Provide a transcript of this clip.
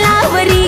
Kalvari